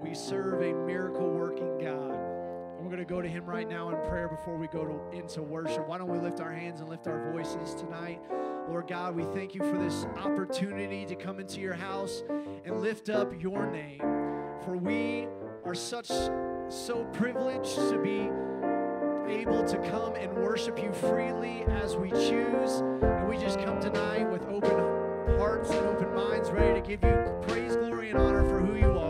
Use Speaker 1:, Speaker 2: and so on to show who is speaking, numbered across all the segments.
Speaker 1: We serve a miracle working God. And we're going to go to Him right now in prayer before we go to, into worship. Why don't we lift our hands and lift our voices tonight? Lord God, we thank you for this opportunity to come into your house and lift up your name. For we are such so privileged to be able to come and worship you freely as we choose. And we just come tonight with open hearts and open minds, ready to give you praise, glory, and honor for who you are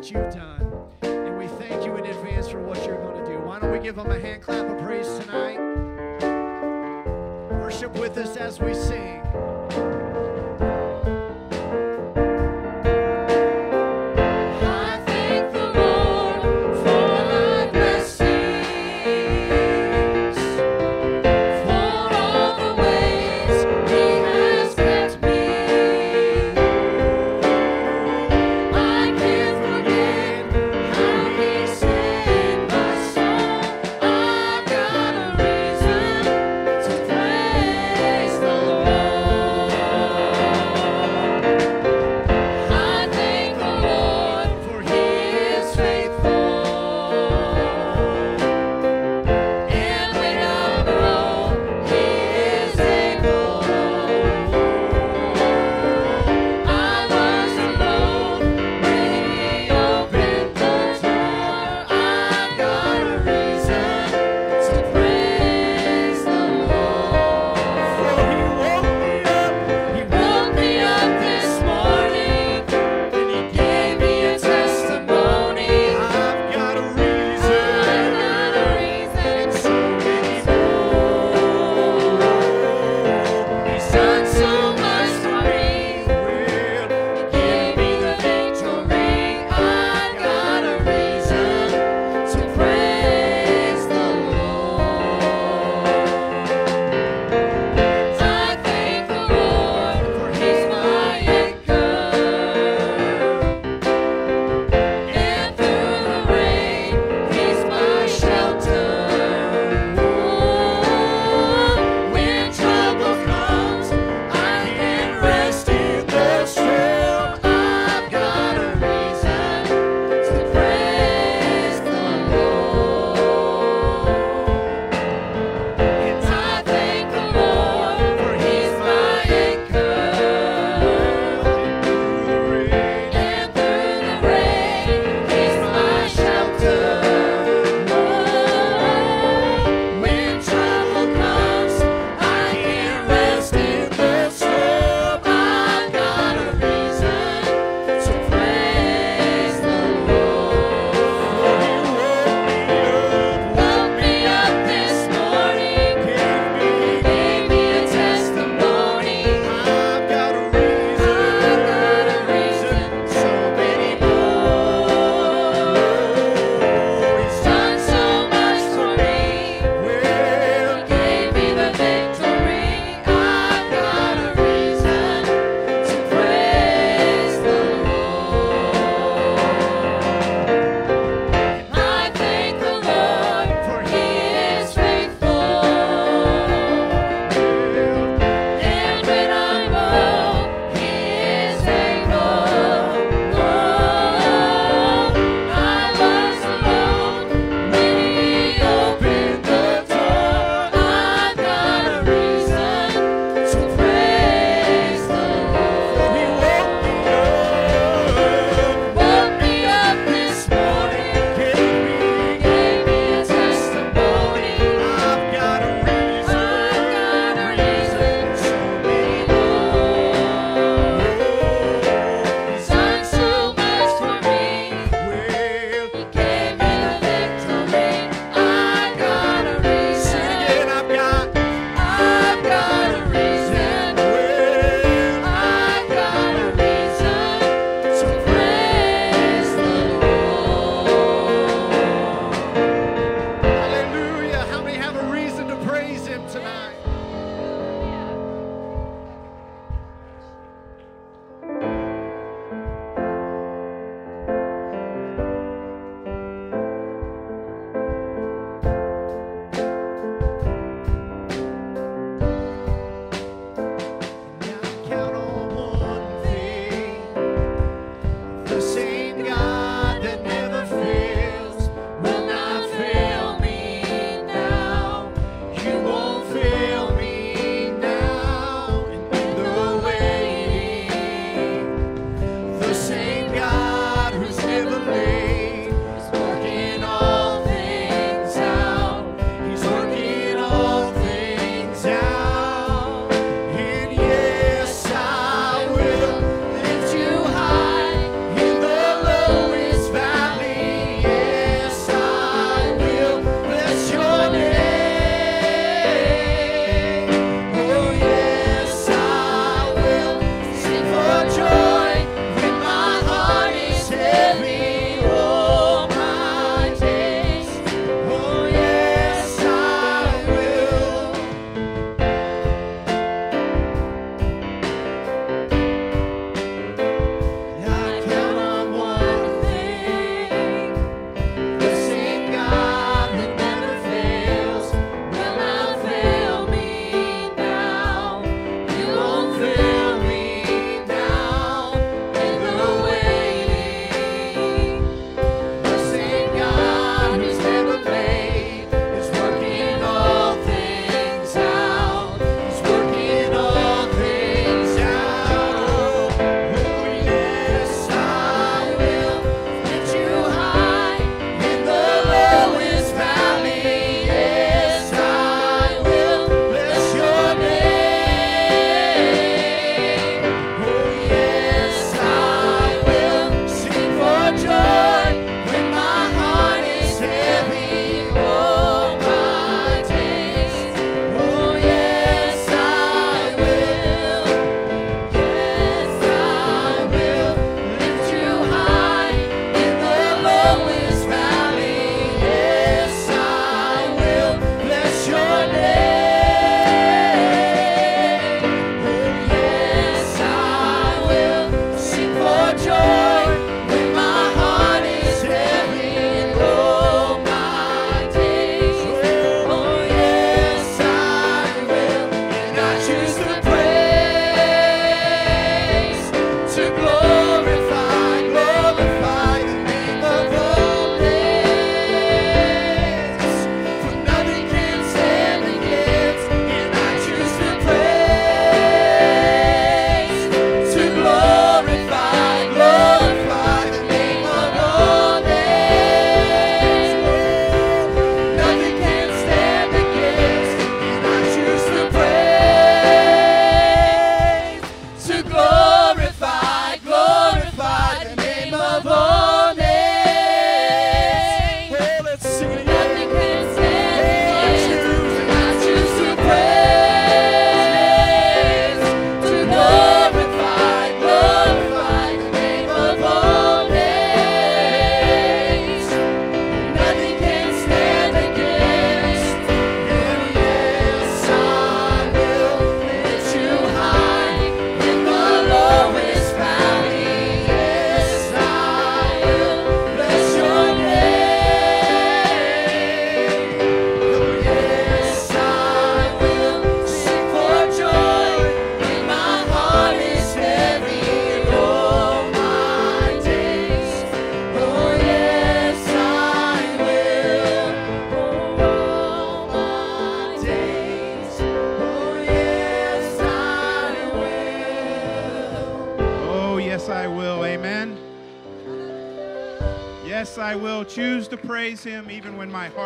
Speaker 1: what you've done. And we thank you in advance for what you're going to do. Why don't we give them a hand clap of praise tonight? Worship with us as we sing.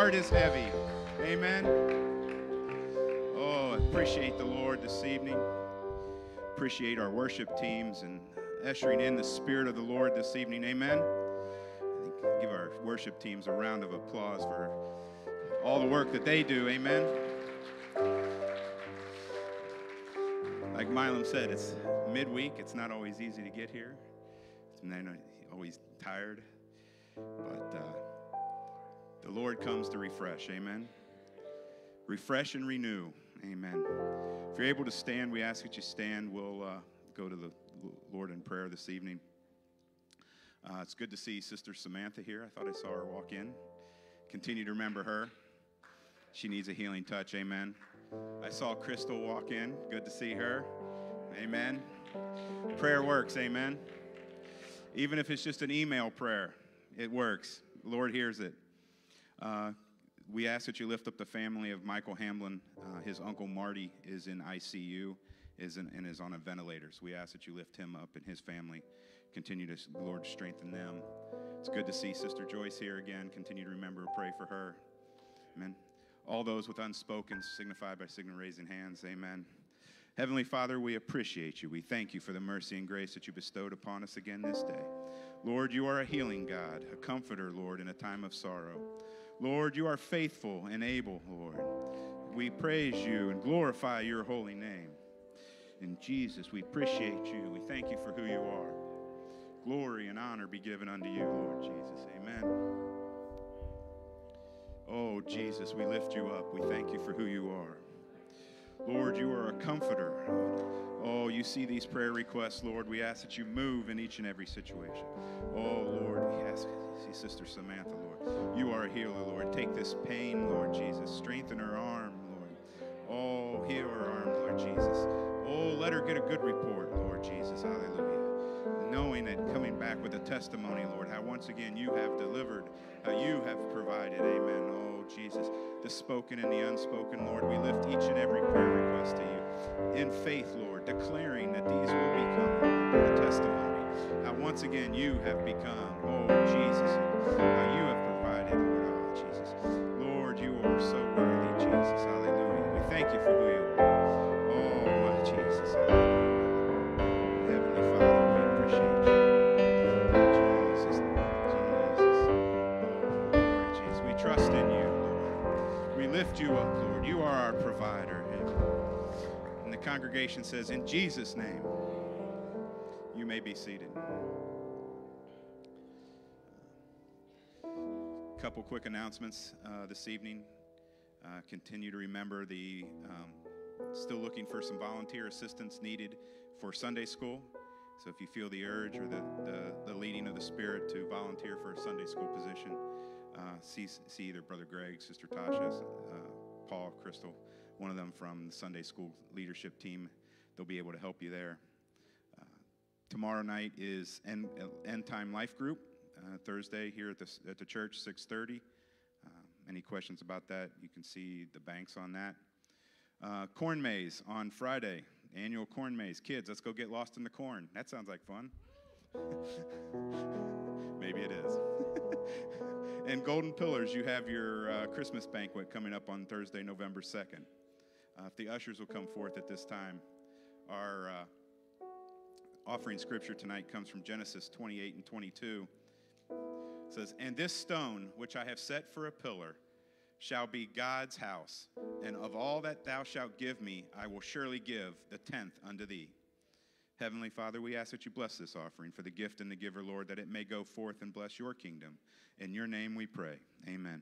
Speaker 2: Heart is heavy. Amen. Oh, I appreciate the Lord this evening. Appreciate our worship teams and ushering in the Spirit of the Lord this evening. Amen. Give our worship teams a round of applause for all the work that they do. Amen. Like Milam said, it's midweek. It's not always easy to get here. It's always tired. But uh, the Lord comes to refresh. Amen. Refresh and renew. Amen. If you're able to stand, we ask that you stand. We'll uh, go to the Lord in prayer this evening. Uh, it's good to see Sister Samantha here. I thought I saw her walk in. Continue to remember her. She needs a healing touch. Amen. I saw Crystal walk in. Good to see her. Amen. Prayer works. Amen. Even if it's just an email prayer, it works. The Lord hears it. Uh, we ask that you lift up the family of Michael Hamlin. Uh, his uncle Marty is in ICU is in, and is on a ventilator. So we ask that you lift him up and his family. Continue to, Lord, strengthen them. It's good to see Sister Joyce here again. Continue to remember to pray for her. Amen. All those with unspoken signified by signal raising hands. Amen. Heavenly Father, we appreciate you. We thank you for the mercy and grace that you bestowed upon us again this day. Lord, you are a healing God, a comforter, Lord, in a time of sorrow. Lord, you are faithful and able, Lord. We praise you and glorify your holy name. In Jesus, we appreciate you. We thank you for who you are. Glory and honor be given unto you, Lord Jesus. Amen. Oh, Jesus, we lift you up. We thank you for who you are. Lord, you are a comforter. Oh, you see these prayer requests, Lord. We ask that you move in each and every situation. Oh, Lord, we ask, see Sister Samantha. You are a healer, Lord. Take this pain, Lord Jesus. Strengthen her arm, Lord. Oh, heal her arm, Lord Jesus. Oh, let her get a good report, Lord Jesus. Hallelujah. Knowing that coming back with a testimony, Lord, how once again you have delivered, how you have provided. Amen. Oh, Jesus. The spoken and the unspoken, Lord, we lift each and every prayer request to you in faith, Lord, declaring that these will become a testimony. How once again you have become, oh, congregation says, in Jesus' name, you may be seated. A couple quick announcements uh, this evening. Uh, continue to remember the um, still looking for some volunteer assistance needed for Sunday school. So if you feel the urge or the, the, the leading of the Spirit to volunteer for a Sunday school position, uh, see, see either Brother Greg, Sister Tasha, uh, Paul, Crystal, one of them from the Sunday school leadership team. They'll be able to help you there. Uh, tomorrow night is End, End Time Life Group uh, Thursday here at the, at the church, 6.30. Uh, any questions about that, you can see the banks on that. Uh, corn maze on Friday, annual corn maze. Kids, let's go get lost in the corn. That sounds like fun. Maybe it is. and Golden Pillars, you have your uh, Christmas banquet coming up on Thursday, November 2nd. Uh, if the ushers will come forth at this time, our uh, offering scripture tonight comes from Genesis 28 and 22 says, And this stone which I have set for a pillar shall be God's house, and of all that thou shalt give me, I will surely give the tenth unto thee. Heavenly Father, we ask that you bless this offering for the gift and the giver, Lord, that it may go forth and bless your kingdom. In your name we pray. Amen.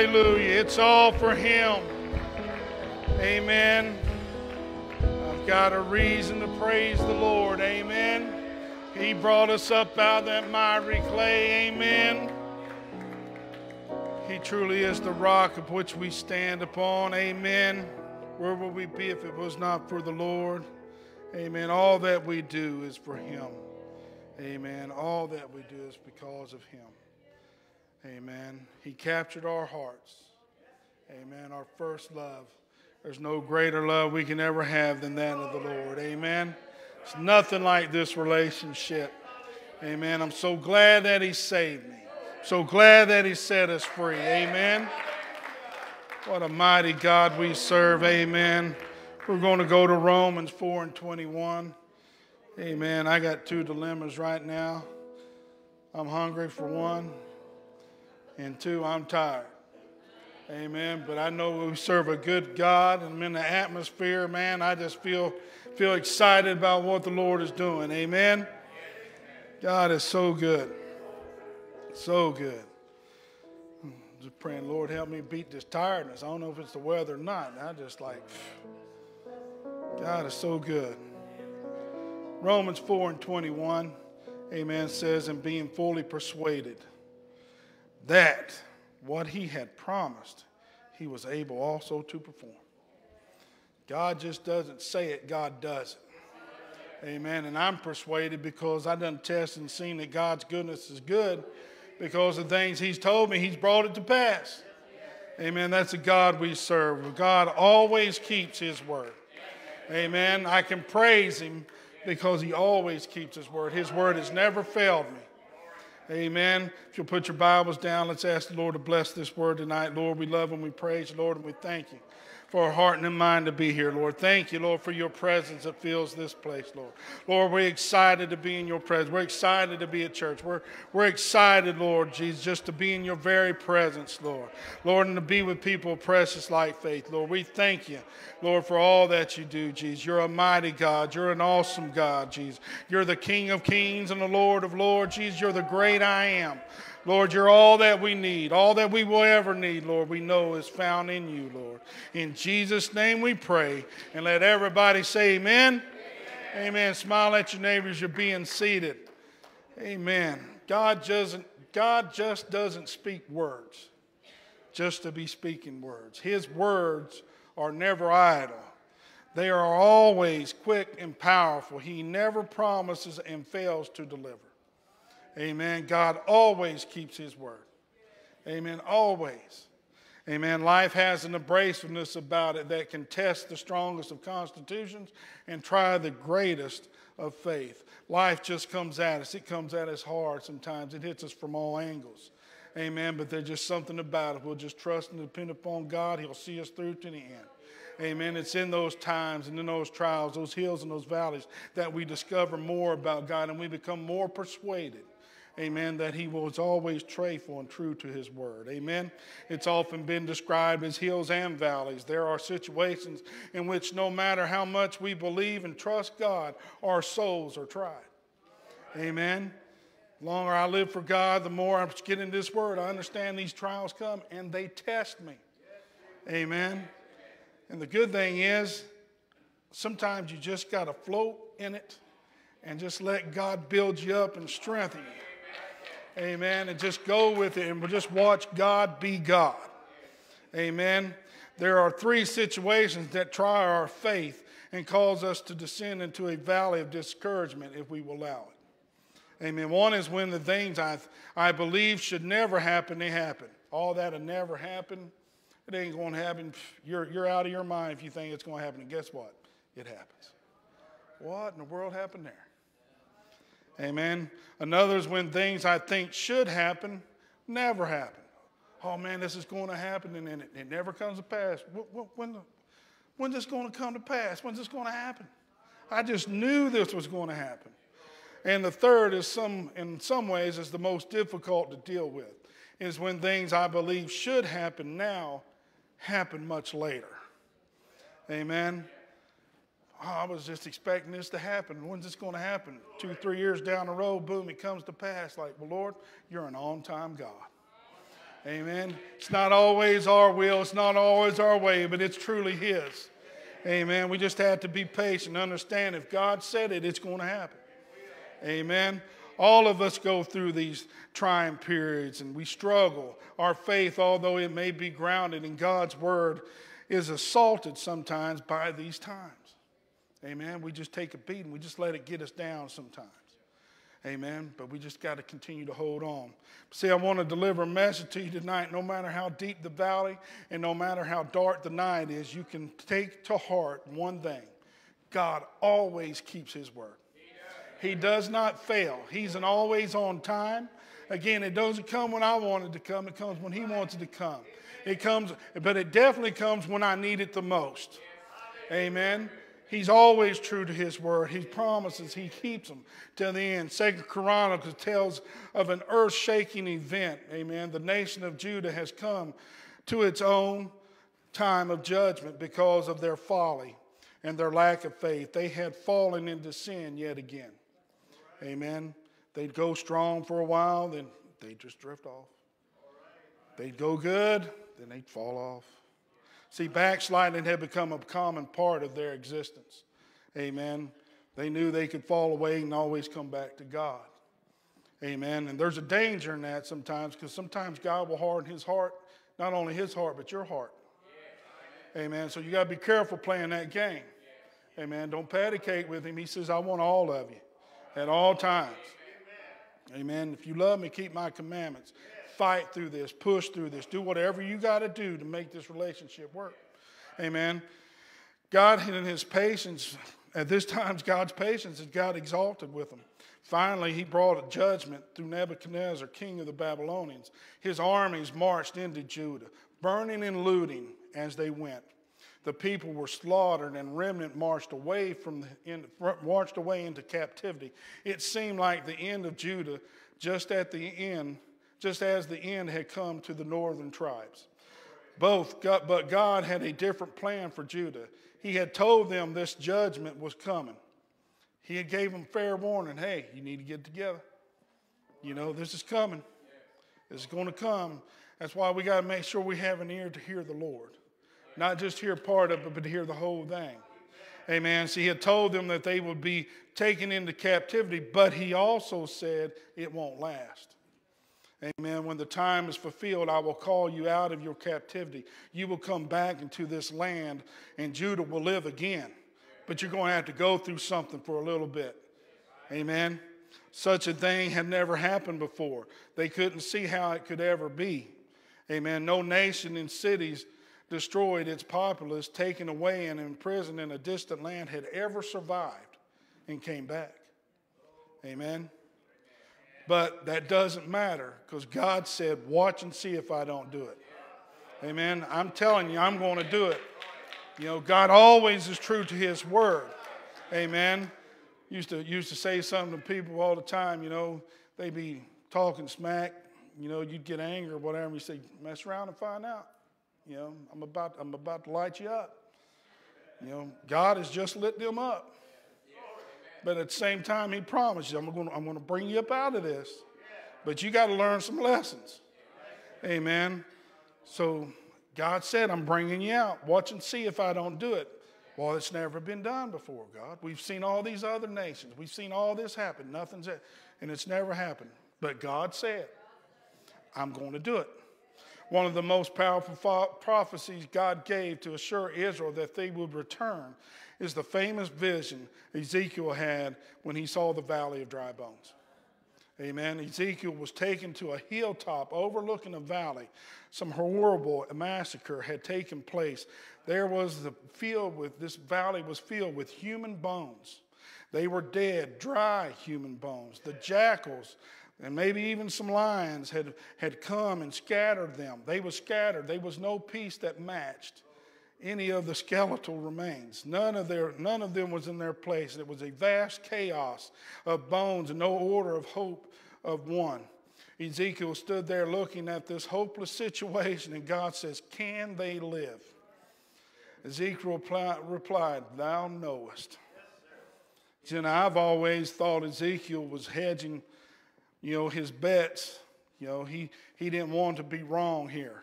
Speaker 3: Hallelujah. It's all for Him. Amen. I've got a reason to praise the Lord. Amen. He brought us up out of that miry clay. Amen. He truly is the rock of which we stand upon. Amen. Where would we be if it was not for the Lord? Amen. All that we do is for Him. Amen. All that we do is because of Him. Amen. He captured our hearts. Amen. Our first love. There's no greater love we can ever have than that of the Lord. Amen. It's nothing like this relationship. Amen. I'm so glad that He saved me. So glad that He set us free. Amen. What a mighty God we serve. Amen. We're going to go to Romans 4 and 21. Amen. I got two dilemmas right now. I'm hungry for one, and two, I'm tired. Amen. But I know we serve a good God, and I'm in the atmosphere, man. I just feel feel excited about what the Lord is doing. Amen. God is so good. So good. Hmm, just praying, Lord, help me beat this tiredness. I don't know if it's the weather or not. I just like, God is so good. Romans 4 and 21. amen, says, and being fully persuaded that what he had promised, he was able also to perform. God just doesn't say it, God does it. Amen. And I'm persuaded because I done tested and seen that God's goodness is good because the things He's told me, He's brought it to pass. Amen. That's a God we serve. God always keeps His word. Amen. I can praise Him because He always keeps His word. His word has never failed me. Amen. If you'll put your Bibles down, let's ask the Lord to bless this word tonight. Lord, we love and we praise Lord, and we thank you for a heart and a mind to be here, Lord. Thank you, Lord, for your presence that fills this place, Lord. Lord, we're excited to be in your presence. We're excited to be at church. We're, we're excited, Lord Jesus, just to be in your very presence, Lord. Lord, and to be with people precious like faith, Lord. We thank you, Lord, for all that you do, Jesus. You're a mighty God. You're an awesome God, Jesus. You're the King of kings and the Lord of lords, Jesus. You're the great I am. Lord, you're all that we need. All that we will ever need, Lord, we know is found in you, Lord. In Jesus' name we pray. And let everybody say amen. Amen. amen. Smile at your neighbors. You're being seated. Amen. God doesn't God just doesn't speak words just to be speaking words. His words are never idle. They are always quick and powerful. He never promises and fails to deliver. Amen. God always keeps his word. Amen. Always. Amen. Life has an abrasiveness about it that can test the strongest of constitutions and try the greatest of faith. Life just comes at us. It comes at us hard sometimes. It hits us from all angles. Amen. But there's just something about it. We'll just trust and depend upon God. He'll see us through to the end. Amen. It's in those times and in those trials, those hills and those valleys that we discover more about God and we become more persuaded amen, that he was always faithful and true to his word. Amen. It's often been described as hills and valleys. There are situations in which no matter how much we believe and trust God, our souls are tried. Amen. The longer I live for God, the more I get in this word. I understand these trials come and they test me. Amen. And the good thing is, sometimes you just got to float in it and just let God build you up and strengthen you. Amen. And just go with it and we'll just watch God be God. Amen. There are three situations that try our faith and cause us to descend into a valley of discouragement if we will allow it. Amen. One is when the things I, I believe should never happen, they happen. All that'll never happen, it ain't going to happen. You're, you're out of your mind if you think it's going to happen. And guess what? It happens. What in the world happened there? Amen. Another is when things I think should happen never happen. Oh man, this is going to happen, and then it, it never comes to pass. When, when, when's this going to come to pass? When's this going to happen? I just knew this was going to happen. And the third is some, in some ways, is the most difficult to deal with, is when things I believe should happen now happen much later. Amen. Oh, I was just expecting this to happen. When's this going to happen? Two, three years down the road, boom, it comes to pass. Like, well, Lord, you're an on time God. Amen. It's not always our will, it's not always our way, but it's truly His. Amen. We just have to be patient and understand if God said it, it's going to happen. Amen. All of us go through these trying periods and we struggle. Our faith, although it may be grounded in God's word, is assaulted sometimes by these times. Amen. We just take a beating. We just let it get us down sometimes. Amen. But we just got to continue to hold on. See, I want to deliver a message to you tonight. No matter how deep the valley and no matter how dark the night is, you can take to heart one thing God always keeps his word. He does not fail. He's an always on time. Again, it doesn't come when I want it to come, it comes when he wants it to come. It comes, but it definitely comes when I need it the most. Amen. He's always true to his word. He promises, he keeps them to the end. Second Chronicles tells of an earth shaking event. Amen. The nation of Judah has come to its own time of judgment because of their folly and their lack of faith. They had fallen into sin yet again. Amen. They'd go strong for a while, then they'd just drift off. They'd go good, then they'd fall off. See, backsliding had become a common part of their existence. Amen. They knew they could fall away and always come back to God. Amen. And there's a danger in that sometimes because sometimes God will harden his heart, not only his heart, but your heart. Amen. So you got to be careful playing that game. Amen. Don't patty cake with him. He says, I want all of you at all times. Amen. If you love me, keep my commandments. Fight through this, push through this, do whatever you got to do to make this relationship work. Amen. God, in his patience, at this time, God's patience has got exalted with him. Finally, he brought a judgment through Nebuchadnezzar, king of the Babylonians. His armies marched into Judah, burning and looting as they went. The people were slaughtered, and remnant marched away from the, in, marched away into captivity. It seemed like the end of Judah, just at the end, just as the end had come to the northern tribes. Both, but God had a different plan for Judah. He had told them this judgment was coming. He had gave them fair warning. Hey, you need to get together. You know, this is coming. Is going to come. That's why we got to make sure we have an ear to hear the Lord. Not just hear part of it, but to hear the whole thing. Amen. See, he had told them that they would be taken into captivity, but he also said it won't last. Amen. When the time is fulfilled, I will call you out of your captivity. You will come back into this land, and Judah will live again but you're going to have to go through something for a little bit. Amen. Such a thing had never happened before. They couldn't see how it could ever be. Amen. No nation in cities destroyed, its populace taken away and imprisoned in a distant land had ever survived and came back. Amen. But that doesn't matter because God said, Watch and see if I don't do it. Amen. I'm telling you, I'm going to do it. You know, God always is true to his word. Amen. Used to used to say something to people all the time, you know, they be talking smack, you know, you'd get angry or whatever, and you say, mess around and find out. You know, I'm about I'm about to light you up. You know, God has just lit them up. But at the same time, he promised you, I'm going to, I'm going to bring you up out of this. But you got to learn some lessons. Amen. So God said, I'm bringing you out. Watch and see if I don't do it. Well, it's never been done before, God. We've seen all these other nations. We've seen all this happen. Nothing's, and it's never happened. But God said, I'm going to do it. One of the most powerful prophecies God gave to assure Israel that they would return is the famous vision Ezekiel had when he saw the valley of dry bones. Amen. Ezekiel was taken to a hilltop overlooking a valley. Some horrible massacre had taken place. There was the field with this valley was filled with human bones. They were dead, dry human bones. The jackals and maybe even some lions had, had come and scattered them. They were scattered. There was no piece that matched any of the skeletal remains. None of, their, none of them was in their place. It was a vast chaos of bones and no order of hope of one. Ezekiel stood there looking at this hopeless situation, and God says, Can they live? Ezekiel replied, Thou knowest. You know, I've always thought Ezekiel was hedging, you know, his bets. You know, he, he didn't want to be wrong here,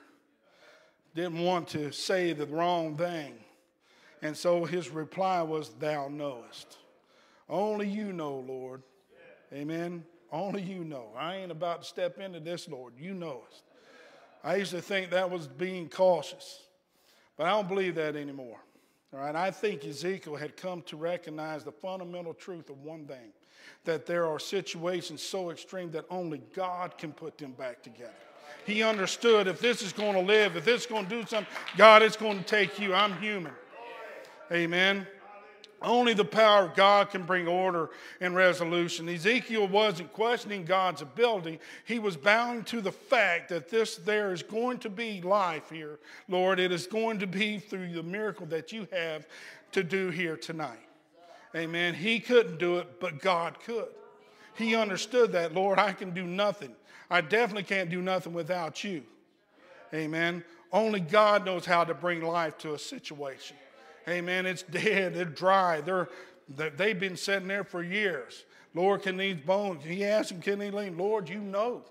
Speaker 3: didn't want to say the wrong thing. And so his reply was, Thou knowest. Only you know, Lord. Amen. Only you know. I ain't about to step into this, Lord. You know us. I used to think that was being cautious, but I don't believe that anymore. All right, I think Ezekiel had come to recognize the fundamental truth of one thing that there are situations so extreme that only God can put them back together. He understood if this is going to live, if this is going to do something, God, it's going to take you. I'm human. Amen. Only the power of God can bring order and resolution. Ezekiel wasn't questioning God's ability. He was bound to the fact that this there is going to be life here, Lord. It is going to be through the miracle that you have to do here tonight. Amen. He couldn't do it, but God could. He understood that, Lord, I can do nothing. I definitely can't do nothing without you. Amen. Only God knows how to bring life to a situation. Amen. It's dead. They're dry. They're, they've been sitting there for years. Lord, can these bones? He asked him, can they lean? Lord, you know.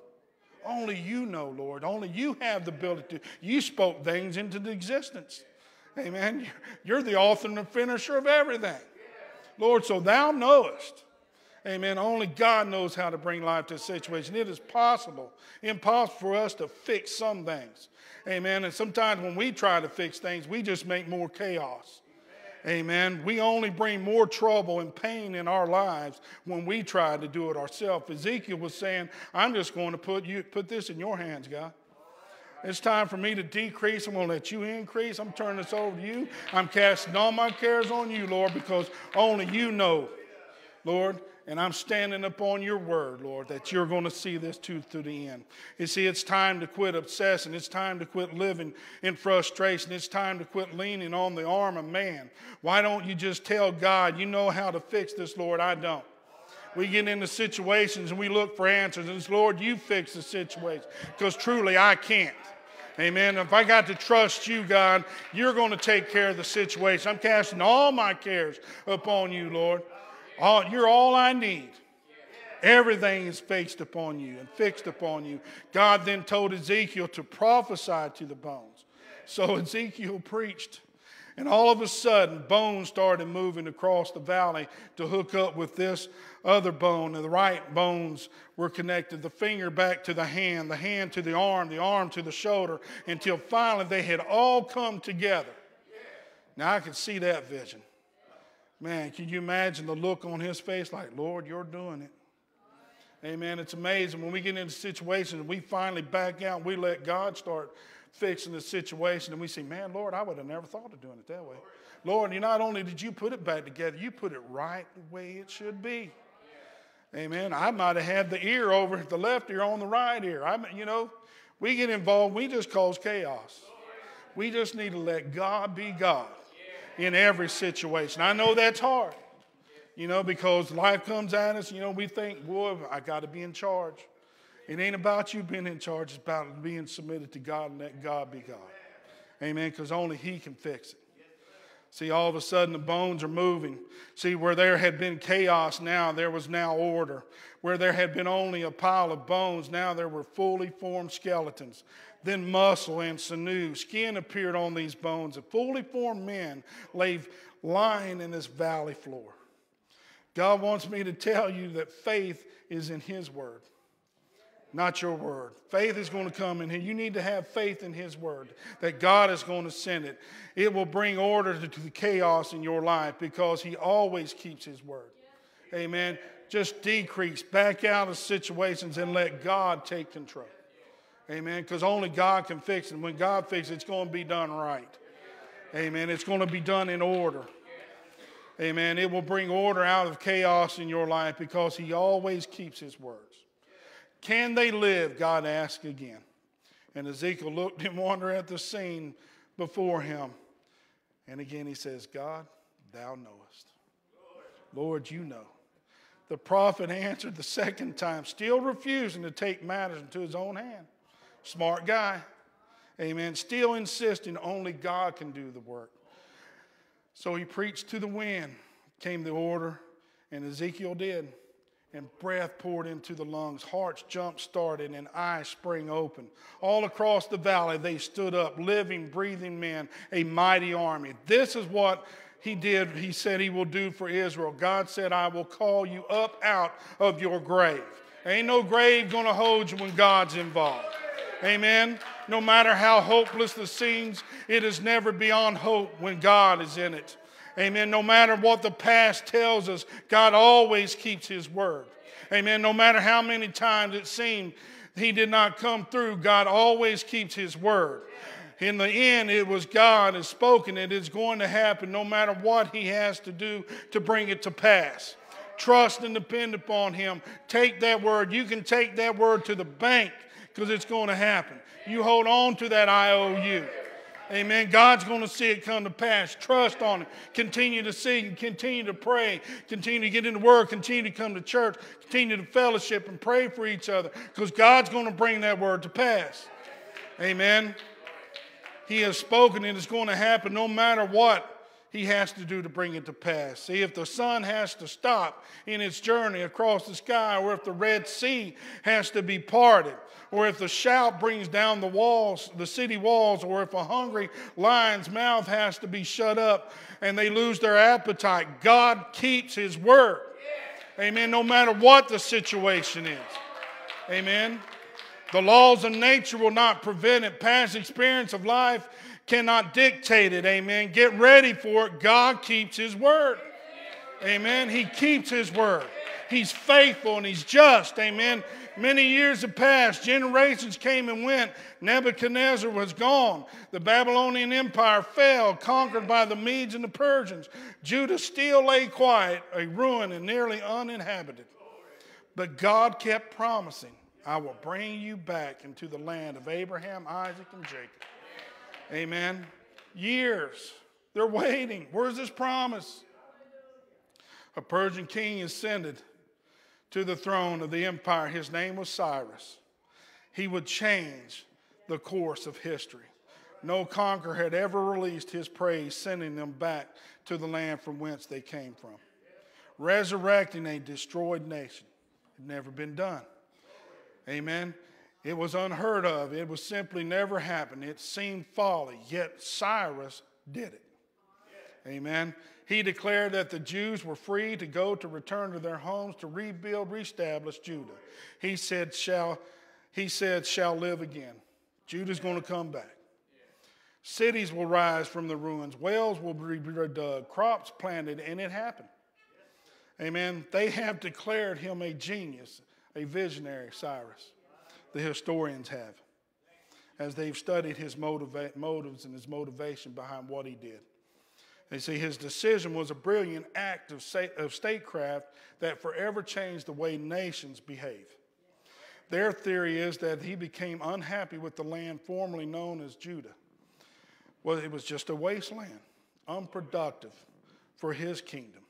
Speaker 3: Only you know, Lord. Only you have the ability to. You spoke things into the existence. Amen. You're the author and finisher of everything. Lord, so thou knowest. Amen. Only God knows how to bring life to a situation. It is possible, impossible for us to fix some things. Amen. And sometimes when we try to fix things, we just make more chaos. Amen. We only bring more trouble and pain in our lives when we try to do it ourselves. Ezekiel was saying, I'm just going to put, you, put this in your hands, God. It's time for me to decrease. I'm going to let you increase. I'm turning this over to you. I'm casting all my cares on you, Lord, because only you know, Lord. And I'm standing upon your word, Lord, that you're going to see this to, to the end. You see, it's time to quit obsessing. It's time to quit living in frustration. It's time to quit leaning on the arm of man. Why don't you just tell God, you know how to fix this, Lord? I don't. We get into situations and we look for answers. And it's, Lord, you fix the situation because truly I can't. Amen. If I got to trust you, God, you're going to take care of the situation. I'm casting all my cares upon you, Lord. All, you're all I need. Everything is fixed upon you and fixed upon you. God then told Ezekiel to prophesy to the bones. So Ezekiel preached. And all of a sudden, bones started moving across the valley to hook up with this other bone. And the right bones were connected the finger back to the hand, the hand to the arm, the arm to the shoulder, until finally they had all come together. Now I could see that vision. Man, can you imagine the look on his face like, Lord, you're doing it? Amen. It's amazing when we get into situations and we finally back out we let God start fixing the situation and we say, man, Lord, I would have never thought of doing it that way. Lord, you not only did you put it back together, you put it right the way it should be. Amen. I might have had the ear over the left ear on the right ear. I, you know, we get involved, we just cause chaos. We just need to let God be God in every situation. I know that's hard, you know, because life comes at us, you know, we think, boy, I got to be in charge. It ain't about you being in charge, it's about being submitted to God and let God be God. Amen, because only He can fix it. See, all of a sudden the bones are moving. See, where there had been chaos, now there was now order. Where there had been only a pile of bones, now there were fully formed skeletons. Then muscle and sinew, skin appeared on these bones. And fully formed men lay lying in this valley floor. God wants me to tell you that faith is in His Word not your word. Faith is going to come in here. You need to have faith in His word that God is going to send it. It will bring order to the chaos in your life because He always keeps His word. Amen. Just decrease, back out of situations, and let God take control. Amen. Because only God can fix it. And when God fixes it, it's going to be done right. Amen. It's going to be done in order. Amen. It will bring order out of chaos in your life because He always keeps His words. Can they live? God asked again. And Ezekiel looked in wonder at the scene before him. And again he says, God, thou knowest. Lord, you know. The prophet answered the second time, still refusing to take matters into his own hand. Smart guy. Amen. Still insisting only God can do the work. So he preached to the wind, came the order, and Ezekiel did and breath poured into the lungs. Hearts jump started and eyes spring open. All across the valley, they stood up, living, breathing men, a mighty army. This is what he did, he said he will do for Israel. God said, I will call you up out of your grave. Ain't no grave gonna hold you when God's involved. Amen. No matter how hopeless the seems, it is never beyond hope when God is in it. Amen. No matter what the past tells us, God always keeps His word. Amen. No matter how many times it seemed He did not come through, God always keeps His word. In the end, it was God has spoken. It is going to happen no matter what He has to do to bring it to pass. Trust and depend upon Him. Take that word. You can take that word to the bank because it's going to happen. You hold on to that IOU. Amen. God's going to see it come to pass. Trust on it. Continue to sing, continue to pray, continue to get into work, continue to come to church, continue to fellowship and pray for each other because God's going to bring that word to pass. Amen. He has spoken and it's going to happen no matter what he has to do to bring it to pass. See, if the sun has to stop in its journey across the sky, or if the Red Sea has to be parted, or if the shout brings down the walls, the city walls, or if a hungry lion's mouth has to be shut up and they lose their appetite, God keeps his word. Amen. No matter what the situation is. Amen. The laws of nature will not prevent it. Past experience of life cannot dictate it. Amen. Get ready for it. God keeps His word. Amen. He keeps His word. He's faithful and He's just. Amen. Many years have passed. Generations came and went. Nebuchadnezzar was gone. The Babylonian Empire fell, conquered by the Medes and the Persians. Judah still lay quiet, a ruin and nearly uninhabited. But God kept promising, I will bring you back into the land of Abraham, Isaac, and Jacob. Amen. Years. They're waiting. Where's this promise? A Persian king ascended to the throne of the empire. His name was Cyrus. He would change the course of history. No conqueror had ever released his praise, sending them back to the land from whence they came from. Resurrecting a destroyed nation had never been done. Amen. It was unheard of. It was simply never happened. It seemed folly, yet Cyrus did it. Amen. He declared that the Jews were free to go to return to their homes to rebuild, reestablish Judah. He said, shall, he said, shall live again. Judah's going to come back. Cities will rise from the ruins. Wells will be dug, crops planted, and it happened. Amen. They have declared him a genius, a visionary, Cyrus. The historians have, as they've studied his motiva- motives and his motivation behind what he did. They see his decision was a brilliant act of, of statecraft that forever changed the way nations behave. Their theory is that he became unhappy with the land formerly known as Judah. Well, it was just a wasteland, unproductive for his kingdom.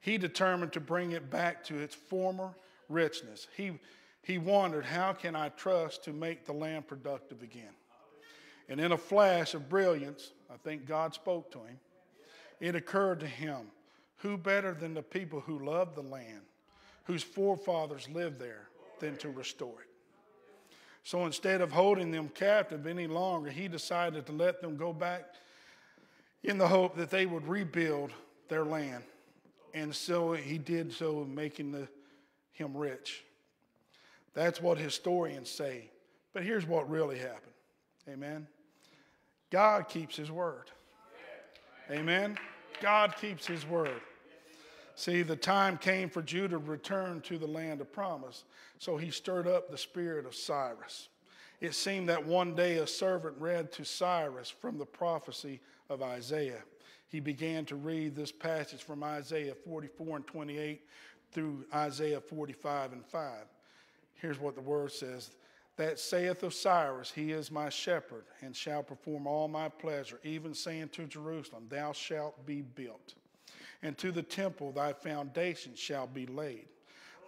Speaker 3: He determined to bring it back to its former richness. He, he wondered, how can I trust to make the land productive again? And in a flash of brilliance, I think God spoke to him it occurred to him who better than the people who loved the land, whose forefathers lived there, than to restore it? So instead of holding them captive any longer, he decided to let them go back in the hope that they would rebuild their land. And so he did so, making the, him rich. That's what historians say. But here's what really happened. Amen. God keeps his word. Amen. God keeps his word. See, the time came for Judah to return to the land of promise, so he stirred up the spirit of Cyrus. It seemed that one day a servant read to Cyrus from the prophecy of Isaiah. He began to read this passage from Isaiah 44 and 28 through Isaiah 45 and 5. Here's what the word says that saith of Cyrus, He is my shepherd, and shall perform all my pleasure, even saying to Jerusalem, Thou shalt be built, and to the temple thy foundation shall be laid.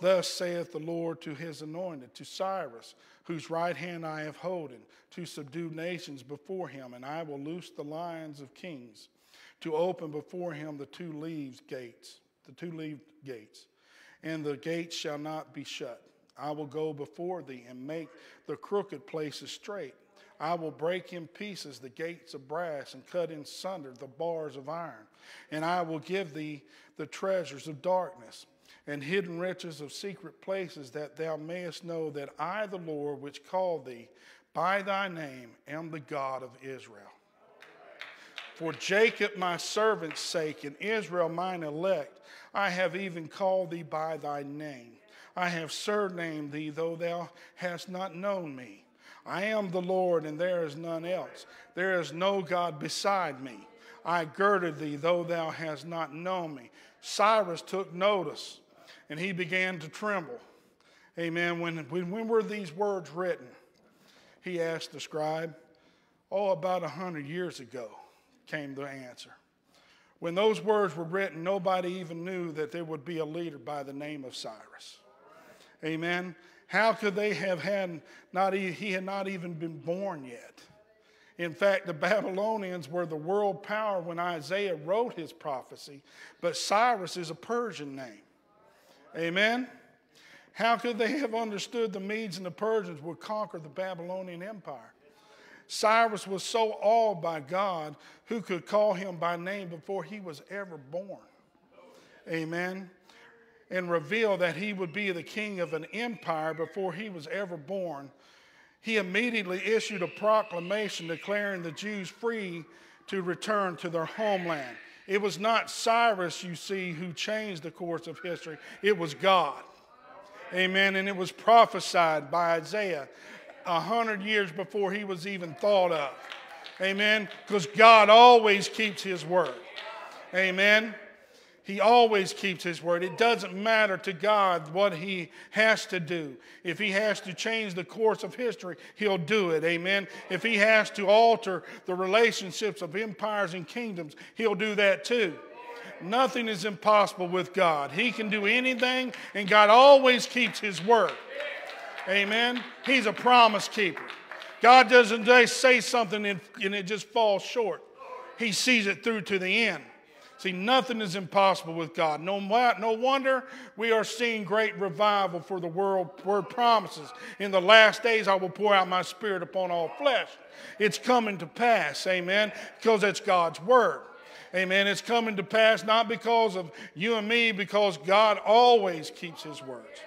Speaker 3: Thus saith the Lord to his anointed, to Cyrus, whose right hand I have holden, to subdue nations before him, and I will loose the lions of kings, to open before him the two leaves gates, the two leaved gates, and the gates shall not be shut. I will go before thee and make the crooked places straight. I will break in pieces the gates of brass and cut in sunder the bars of iron. And I will give thee the treasures of darkness and hidden riches of secret places, that thou mayest know that I, the Lord, which called thee by thy name, am the God of Israel. For Jacob my servant's sake and Israel mine elect, I have even called thee by thy name. I have surnamed thee, though thou hast not known me. I am the Lord, and there is none else. There is no God beside me. I girded thee, though thou hast not known me. Cyrus took notice, and he began to tremble. Amen. When, when, when were these words written? He asked the scribe. Oh, about a hundred years ago came the answer. When those words were written, nobody even knew that there would be a leader by the name of Cyrus. Amen. How could they have had not he had not even been born yet? In fact, the Babylonians were the world power when Isaiah wrote his prophecy, but Cyrus is a Persian name. Amen. How could they have understood the Medes and the Persians would conquer the Babylonian Empire? Cyrus was so awed by God who could call him by name before he was ever born. Amen. And reveal that he would be the king of an empire before he was ever born, he immediately issued a proclamation declaring the Jews free to return to their homeland. It was not Cyrus, you see, who changed the course of history, it was God. Amen. And it was prophesied by Isaiah a hundred years before he was even thought of. Amen. Because God always keeps his word. Amen. He always keeps his word. It doesn't matter to God what he has to do. If he has to change the course of history, he'll do it. Amen. If he has to alter the relationships of empires and kingdoms, he'll do that too. Nothing is impossible with God. He can do anything, and God always keeps his word. Amen. He's a promise keeper. God doesn't say something and it just falls short. He sees it through to the end. See, nothing is impossible with God. No, no wonder we are seeing great revival for the world word promises. In the last days, I will pour out my spirit upon all flesh. It's coming to pass, amen, because it's God's word. Amen. It's coming to pass not because of you and me, because God always keeps his words.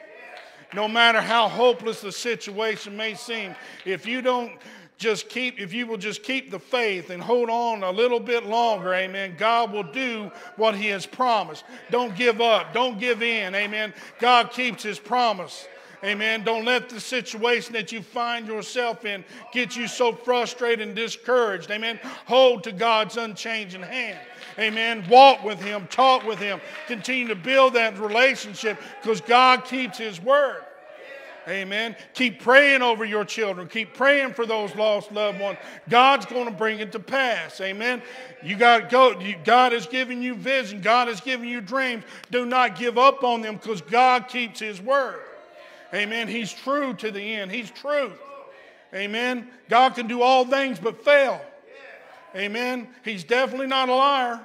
Speaker 3: No matter how hopeless the situation may seem, if you don't just keep, if you will just keep the faith and hold on a little bit longer, amen, God will do what He has promised. Don't give up. Don't give in, amen. God keeps His promise. Amen. Don't let the situation that you find yourself in get you so frustrated and discouraged. Amen. Hold to God's unchanging hand. Amen. Walk with Him, talk with Him, continue to build that relationship because God keeps His word. Amen. Keep praying over your children. Keep praying for those lost loved ones. God's going to bring it to pass. Amen. You got to go. God has given you vision. God has given you dreams. Do not give up on them because God keeps His word. Amen. He's true to the end. He's truth. Amen. God can do all things but fail. Amen. He's definitely not a liar.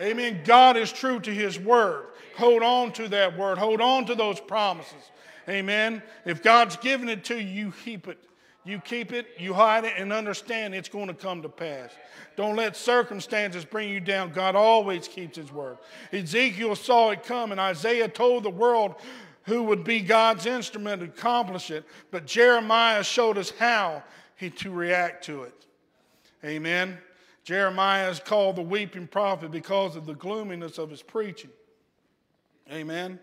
Speaker 3: Amen. God is true to His word. Hold on to that word. Hold on to those promises. Amen. If God's given it to you, you keep it. You keep it, you hide it, and understand it's going to come to pass. Don't let circumstances bring you down. God always keeps his word. Ezekiel saw it come, and Isaiah told the world who would be God's instrument to accomplish it, but Jeremiah showed us how he, to react to it. Amen. Jeremiah is called the weeping prophet because of the gloominess of his preaching. Amen.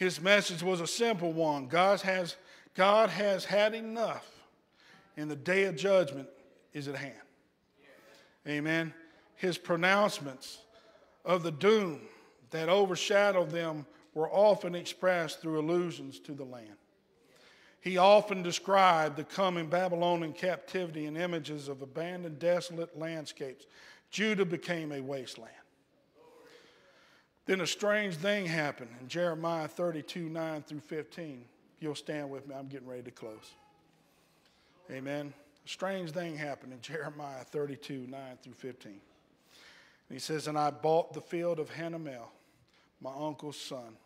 Speaker 3: His message was a simple one God has, God has had enough, and the day of judgment is at hand. Amen. His pronouncements of the doom that overshadowed them were often expressed through allusions to the land. He often described the coming Babylonian captivity in images of abandoned, desolate landscapes. Judah became a wasteland. Then a strange thing happened in Jeremiah 32 9 through 15. You'll stand with me, I'm getting ready to close. Amen. A strange thing happened in Jeremiah 32 9 through 15. And he says, And I bought the field of Hanamel, my uncle's son,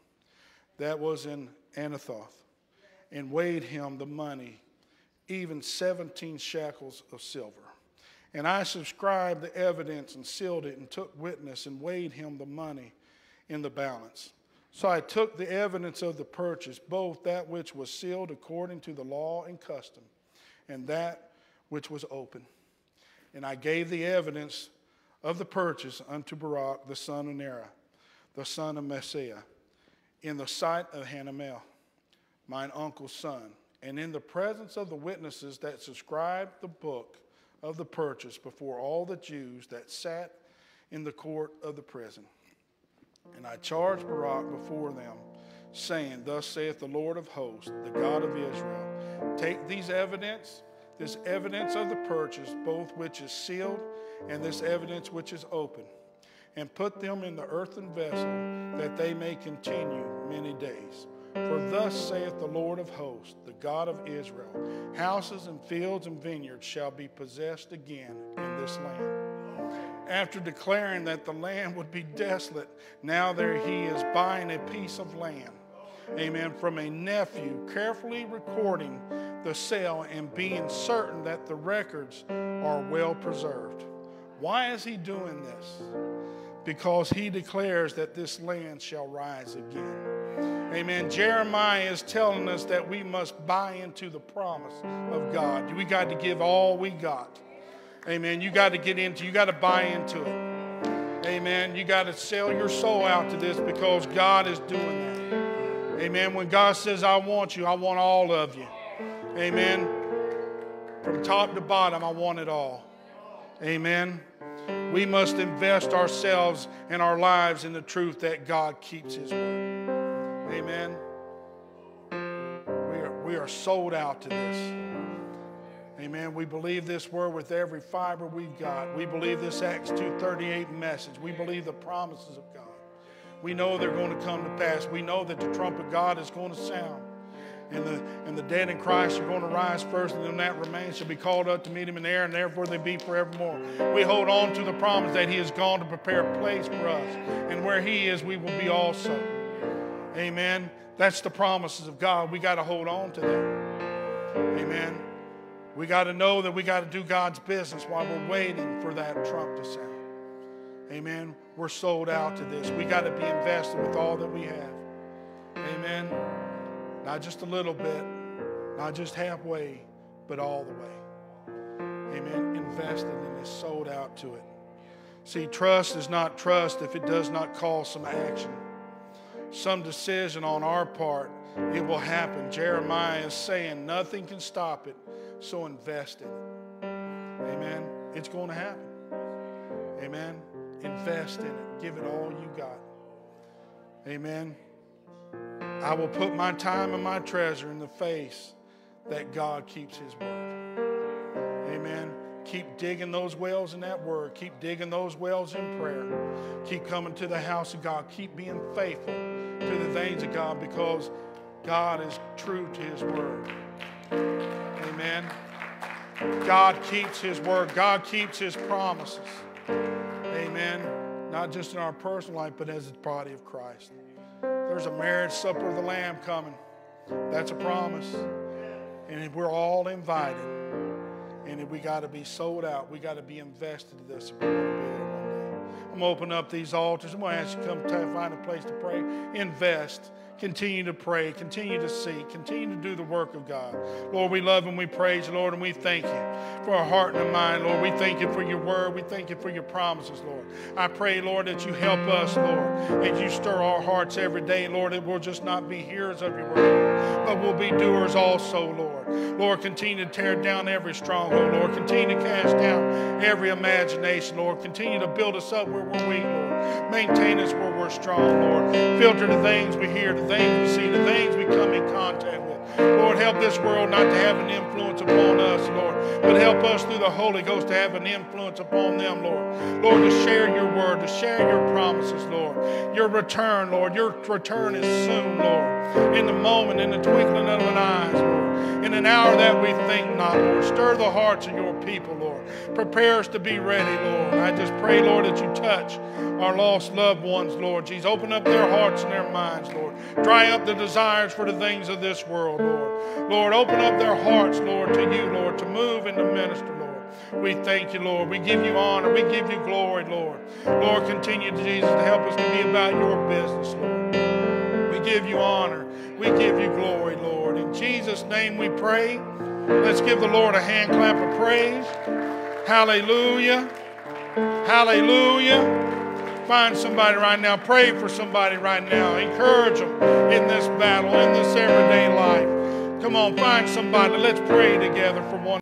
Speaker 3: that was in Anathoth, and weighed him the money, even 17 shekels of silver. And I subscribed the evidence and sealed it and took witness and weighed him the money in the balance. So I took the evidence of the purchase, both that which was sealed according to the law and custom, and that which was open. And I gave the evidence of the purchase unto Baruch the son of Neriah, the son of Maaseiah, in the sight of Hanamel, mine uncle's son, and in the presence of the witnesses that subscribed the book of the purchase before all the Jews that sat in the court of the prison. And I charged Baruch before them, saying, Thus saith the Lord of hosts, the God of Israel, take these evidence, this evidence of the purchase, both which is sealed and this evidence which is open, and put them in the earthen vessel, that they may continue many days. For thus saith the Lord of hosts, the God of Israel Houses and fields and vineyards shall be possessed again in this land after declaring that the land would be desolate, now there he is buying a piece of land. Amen. From a nephew, carefully recording the sale and being certain that the records are well preserved. Why is he doing this? Because he declares that this land shall rise again. Amen. Jeremiah is telling us that we must buy into the promise of God. We got to give all we got. Amen. You got to get into, you got to buy into it. Amen. You got to sell your soul out to this because God is doing that. Amen. When God says, I want you, I want all of you. Amen. From top to bottom, I want it all. Amen. We must invest ourselves and our lives in the truth that God keeps His word. Amen. We are, we are sold out to this. Amen. We believe this word with every fiber we've got. We believe this Acts 2:38 message. We believe the promises of God. We know they're going to come to pass. We know that the trump of God is going to sound and the, and the dead in Christ are going to rise first, and then that remains shall be called up to meet him in the air, and therefore they be forevermore. We hold on to the promise that he has gone to prepare a place for us, and where he is, we will be also. Amen. That's the promises of God. We got to hold on to them. Amen. We got to know that we got to do God's business while we're waiting for that trump to sound. Amen. We're sold out to this. We got to be invested with all that we have. Amen. Not just a little bit, not just halfway, but all the way. Amen. Invested in this, sold out to it. See, trust is not trust if it does not call some action, some decision on our part. It will happen. Jeremiah is saying nothing can stop it, so invest in it. Amen. It's going to happen. Amen. Invest in it. Give it all you got. Amen. I will put my time and my treasure in the face that God keeps His word. Amen. Keep digging those wells in that word. Keep digging those wells in prayer. Keep coming to the house of God. Keep being faithful to the things of God because God is true to His word. Amen. God keeps His word, God keeps His promises. Amen. Not just in our personal life, but as the body of Christ. There's a marriage supper of the Lamb coming. That's a promise. And we're all invited. And we got to be sold out. We got to be invested in this. I'm going to open up these altars. I'm going to ask you to come find a place to pray. Invest. Continue to pray, continue to seek, continue to do the work of God. Lord, we love and we praise you, Lord, and we thank you for our heart and our mind, Lord. We thank you for your word. We thank you for your promises, Lord. I pray, Lord, that you help us, Lord, that you stir our hearts every day, Lord, that we'll just not be hearers of your word, but we'll be doers also, Lord. Lord, continue to tear down every stronghold, Lord. Continue to cast down every imagination, Lord. Continue to build us up we're weak, Lord. Maintain us where we're strong, Lord. Filter the things we hear, the things we see, the things we come in contact with. Lord, help this world not to have an influence upon us, Lord, but help us through the Holy Ghost to have an influence upon them, Lord. Lord, to share your word, to share your promises, Lord. Your return, Lord. Your return is soon, Lord. In the moment, in the twinkling of an eye, Lord. In an hour that we think not, Lord. Stir the hearts of your people, Lord. Prepare us to be ready, Lord. I just pray, Lord, that you touch our lost loved ones, Lord Jesus. Open up their hearts and their minds, Lord. Dry up the desires for the things of this world, Lord. Lord, open up their hearts, Lord, to you, Lord, to move and to minister, Lord. We thank you, Lord. We give you honor. We give you glory, Lord. Lord, continue, Jesus, to help us to be about your business, Lord. We give you honor. We give you glory, Lord. In Jesus' name we pray. Let's give the Lord a hand clap of praise. Hallelujah. Hallelujah. Find somebody right now. Pray for somebody right now. Encourage them in this battle, in this everyday life. Come on, find somebody. Let's pray together for one.